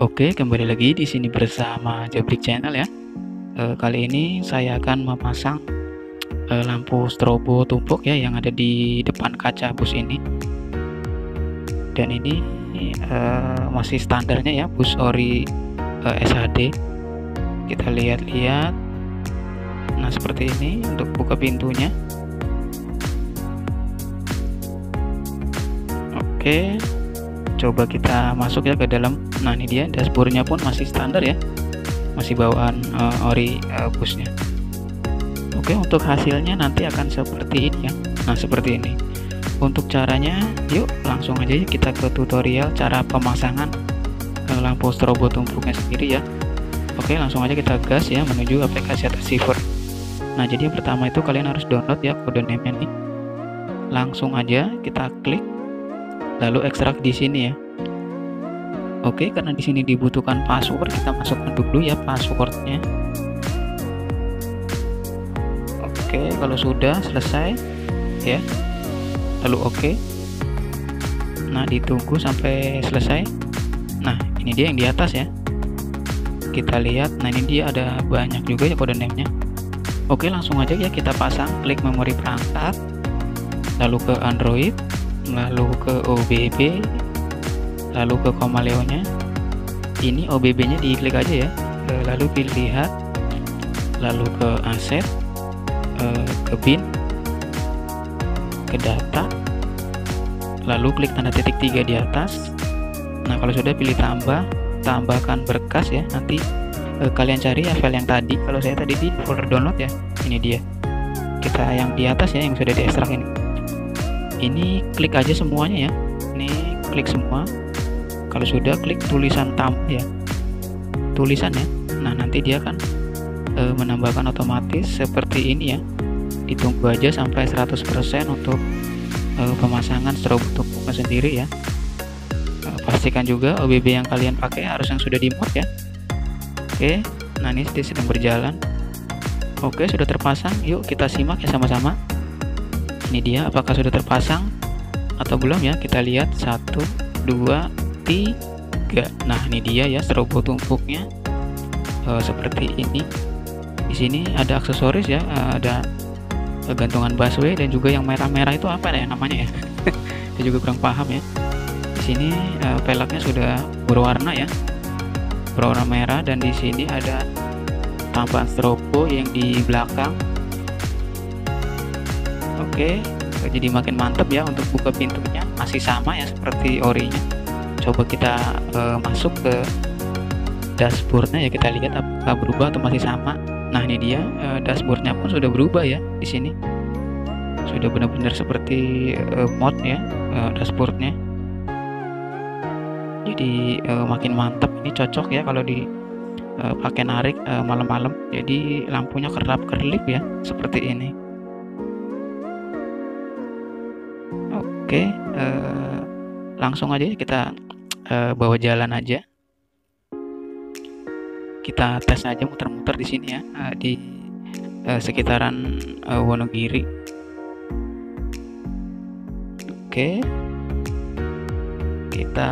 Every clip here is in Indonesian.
Oke, kembali lagi di sini bersama Jabrik Channel ya. E, kali ini saya akan memasang e, lampu strobo tumpuk ya yang ada di depan kaca bus ini. Dan ini e, masih standarnya ya bus ori e, SHD. Kita lihat-lihat. Nah, seperti ini untuk buka pintunya. Oke, coba kita masuk ya ke dalam. Nah ini dia dashboardnya pun masih standar ya. Masih bawaan uh, ori uh, busnya. Oke untuk hasilnya nanti akan seperti ini ya. Nah seperti ini. Untuk caranya yuk langsung aja ya kita ke tutorial cara pemasangan uh, lampu strobo tumpuknya sendiri ya. Oke langsung aja kita gas ya menuju aplikasi receiver. Nah jadi yang pertama itu kalian harus download ya kode name nih. Langsung aja kita klik lalu ekstrak di sini ya. Oke karena di sini dibutuhkan password kita masukkan dulu ya passwordnya. Oke kalau sudah selesai ya. Lalu oke. Nah ditunggu sampai selesai. Nah ini dia yang di atas ya. Kita lihat. Nah ini dia ada banyak juga ya kode name nya oke langsung aja ya kita pasang klik memori perangkat lalu ke Android lalu ke OBB lalu ke nya ini OBB nya diklik aja ya. Lalu pilih lihat lalu ke aset eh, ke bin ke data lalu klik tanda titik tiga di atas. Nah kalau sudah pilih tambah tambahkan berkas ya. Nanti eh, kalian cari ya file yang tadi. Kalau saya tadi di folder download ya ini dia. Kita yang di atas ya yang sudah diekstrak ini ini klik aja semuanya ya. Ini klik semua. Kalau sudah klik tulisan tambah ya. Tulisan ya. Nah nanti dia akan e, menambahkan otomatis seperti ini ya. Ditunggu aja sampai 100% untuk e, pemasangan strobo tumpuknya sendiri ya. E, pastikan juga OBB yang kalian pakai harus yang sudah di mod ya. Oke nah ini sedang berjalan. Oke sudah terpasang. Yuk kita simak ya sama-sama ini dia apakah sudah terpasang atau belum ya? Kita lihat satu dua tiga. Nah ini dia ya strobo tumpuknya. E, seperti ini. Di sini ada aksesoris ya e, ada gantungan busway dan juga yang merah-merah itu apa ya namanya ya? Saya juga kurang paham ya. Di sini e, pelaknya sudah berwarna ya berwarna merah dan di sini ada tambahan strobo yang di belakang Oke, jadi makin mantap ya untuk buka pintunya. Masih sama ya seperti orinya. Coba kita uh, masuk ke dashboardnya ya kita lihat apakah berubah atau masih sama. Nah ini dia uh, dashboardnya pun sudah berubah ya di sini. Sudah benar-benar seperti uh, mod ya uh, dashboardnya. Jadi uh, makin mantap. Ini cocok ya kalau di pakai narik malam-malam. Jadi lampunya kerap kerlip ya seperti ini. Oke, uh, langsung aja kita uh, bawa jalan aja. Kita tes aja muter-muter di sini ya uh, di uh, sekitaran uh, Wonogiri. Oke, kita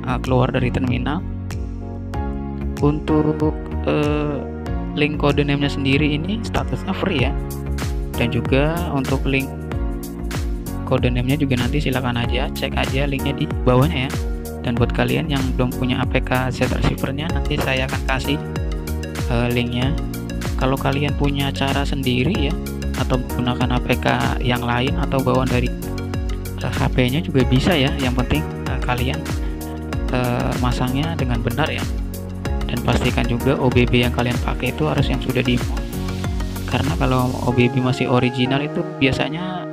uh, keluar dari terminal. Untuk uh, link kode name-nya sendiri ini statusnya free ya, dan juga untuk link kode name-nya juga nanti silakan aja cek aja linknya di bawahnya ya. Dan buat kalian yang belum punya APK Z receiver-nya nanti saya akan kasih uh, linknya. Kalau kalian punya cara sendiri ya atau menggunakan APK yang lain atau bawaan dari uh, eh, HP-nya juga bisa ya. Yang penting uh, kalian uh, masangnya dengan benar ya. Dan pastikan juga OBB yang kalian pakai itu harus yang sudah di karena kalau OBB masih original itu biasanya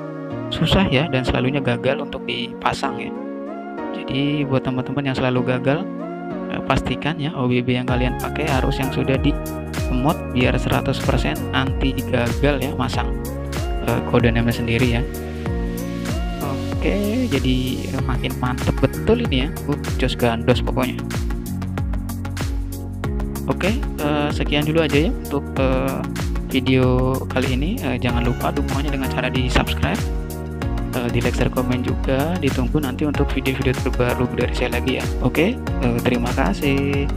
susah ya dan selalunya gagal untuk dipasang ya. Jadi buat teman-teman yang selalu gagal eh, pastikan ya OBB yang kalian pakai harus yang sudah di mod biar 100% anti gagal ya masang eh, kode name sendiri ya. Oke jadi makin mantep betul ini ya. Uh, jos gandos pokoknya. Oke eh, sekian dulu aja ya untuk video kali ini. Jangan lupa dukungannya dengan cara di subscribe uh, di like share komen juga. Ditunggu nanti untuk video-video terbaru dari saya lagi ya. Oke? Okay? uh, terima kasih